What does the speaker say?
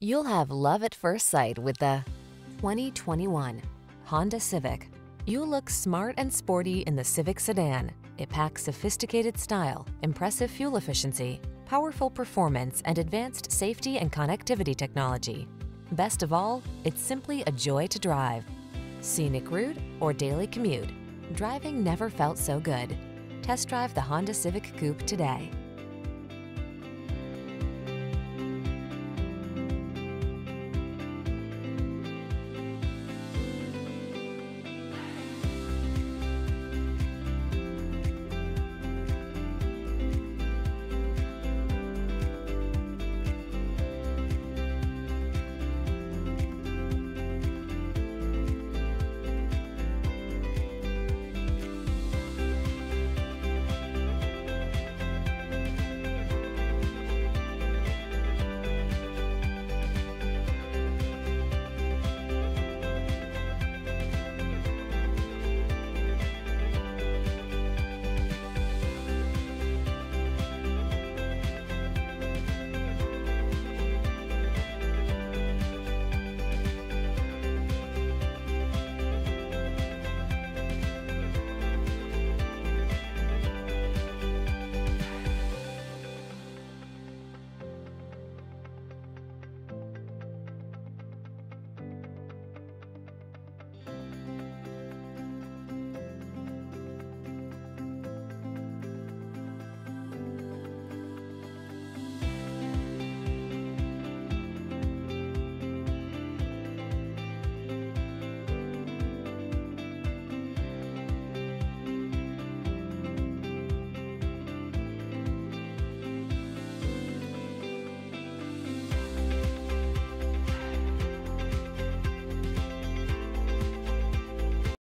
You'll have love at first sight with the 2021 Honda Civic. You'll look smart and sporty in the Civic sedan. It packs sophisticated style, impressive fuel efficiency, powerful performance, and advanced safety and connectivity technology. Best of all, it's simply a joy to drive. Scenic route or daily commute, driving never felt so good. Test drive the Honda Civic Coupe today.